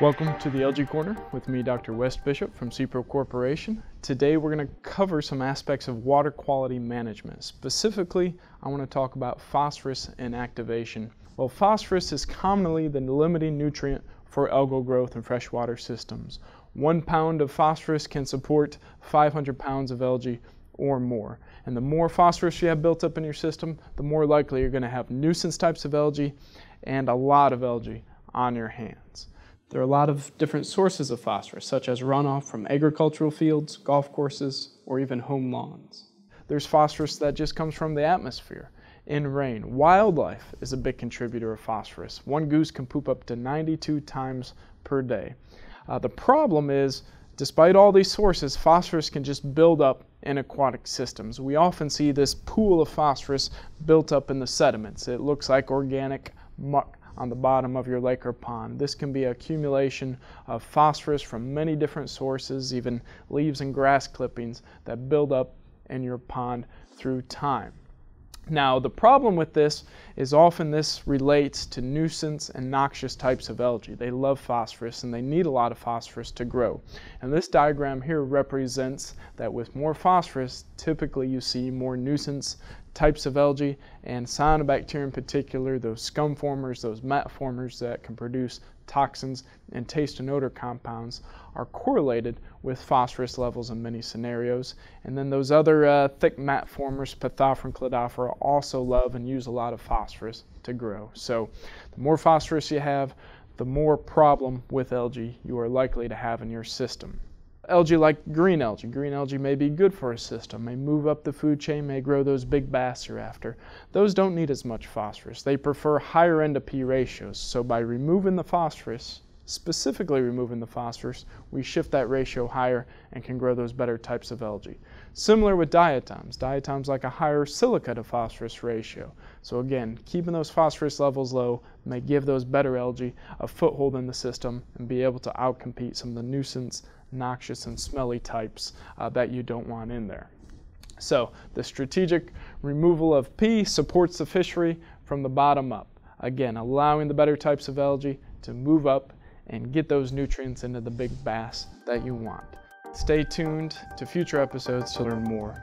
Welcome to the Algae Corner with me, Dr. West Bishop from SePRO Corporation. Today we're going to cover some aspects of water quality management. Specifically, I want to talk about phosphorus inactivation. Well, phosphorus is commonly the limiting nutrient for algal growth in freshwater systems. One pound of phosphorus can support 500 pounds of algae or more. And the more phosphorus you have built up in your system, the more likely you're going to have nuisance types of algae and a lot of algae on your hands. There are a lot of different sources of phosphorus, such as runoff from agricultural fields, golf courses, or even home lawns. There's phosphorus that just comes from the atmosphere in rain. Wildlife is a big contributor of phosphorus. One goose can poop up to 92 times per day. Uh, the problem is, despite all these sources, phosphorus can just build up in aquatic systems. We often see this pool of phosphorus built up in the sediments. It looks like organic muck on the bottom of your lake or pond. This can be accumulation of phosphorus from many different sources, even leaves and grass clippings that build up in your pond through time. Now, the problem with this is often this relates to nuisance and noxious types of algae. They love phosphorus and they need a lot of phosphorus to grow. And this diagram here represents that with more phosphorus, typically you see more nuisance types of algae and cyanobacteria in particular, those scum formers, those mat formers that can produce toxins and taste and odor compounds are correlated with phosphorus levels in many scenarios. And then those other uh, thick mat formers, Pithophora cladophora, also love and use a lot of phosphorus to grow. So the more phosphorus you have, the more problem with algae you are likely to have in your system algae like green algae. Green algae may be good for a system, may move up the food chain, may grow those big bass you're after. Those don't need as much phosphorus. They prefer higher N to P ratios. So by removing the phosphorus, specifically removing the phosphorus, we shift that ratio higher and can grow those better types of algae. Similar with diatoms. Diatoms like a higher silica to phosphorus ratio. So again, keeping those phosphorus levels low may give those better algae a foothold in the system and be able to outcompete some of the nuisance, noxious and smelly types uh, that you don't want in there. So the strategic removal of P supports the fishery from the bottom up. Again, allowing the better types of algae to move up and get those nutrients into the big bass that you want. Stay tuned to future episodes to learn more.